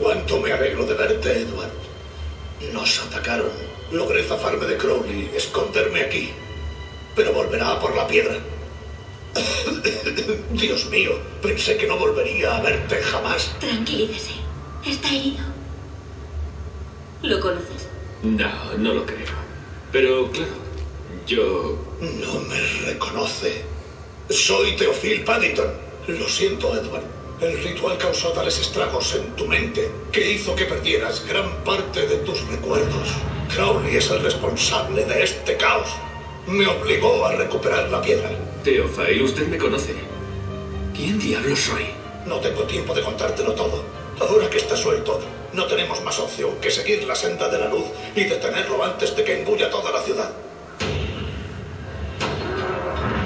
cuánto me alegro de verte, Edward. Nos atacaron. Logré zafarme de Crowley, esconderme aquí. Pero volverá por la piedra. Dios mío, pensé que no volvería a verte jamás. Tranquilícese. Está herido. ¿Lo conoces? No, no lo creo. Pero claro, yo... No me reconoce. Soy Teofil Paddington. Lo siento, Edward. El ritual causó tales estragos en tu mente que hizo que perdieras gran parte de tus recuerdos. Crowley es el responsable de este caos. Me obligó a recuperar la piedra. Teofail, usted me conoce. ¿Quién diablos soy? No tengo tiempo de contártelo todo. Ahora que está suelto, no tenemos más opción que seguir la senda de la luz y detenerlo antes de que engulla toda la ciudad.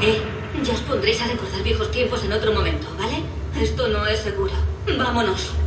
Eh, ya os pondréis a recordar viejos tiempos en otro momento, ¿vale? Esto no es seguro. Vámonos.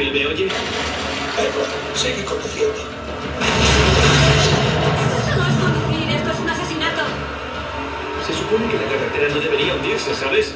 Teófil, ¿me oye? Edward, sigue conduciendo. Eso no es conducir, esto es un asesinato. Se supone que la carretera no debería hundirse, ¿sabes?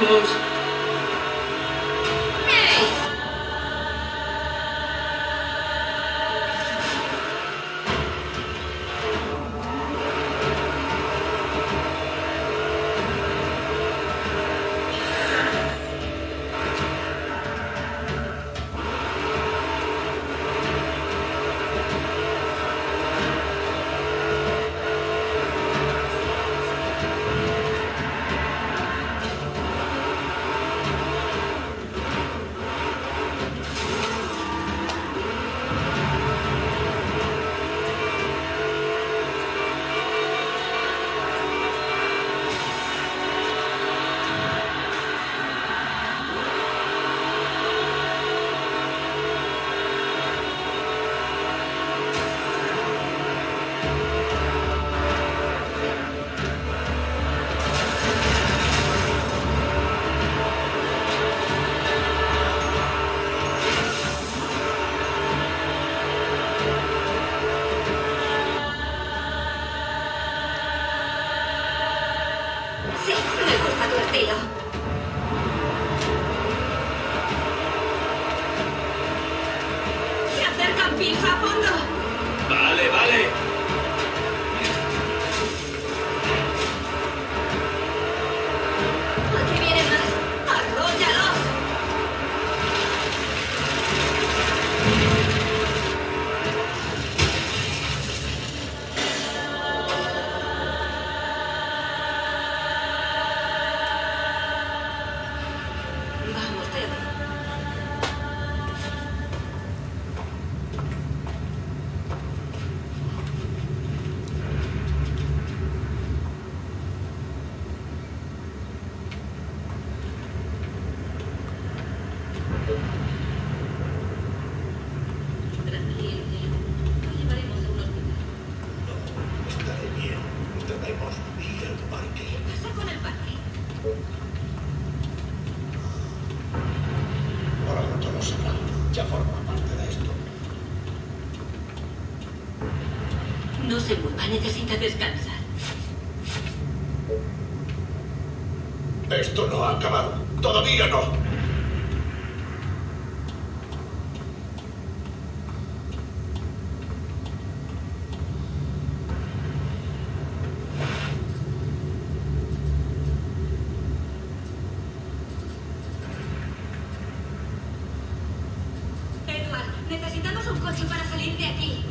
luz. Me gusta tu estilo. Se acercan pins a fondo. Vale, vale. 啊我的 No se mueva, necesita descansar. Esto no ha acabado. Todavía no. Edward, necesitamos un coche para salir de aquí.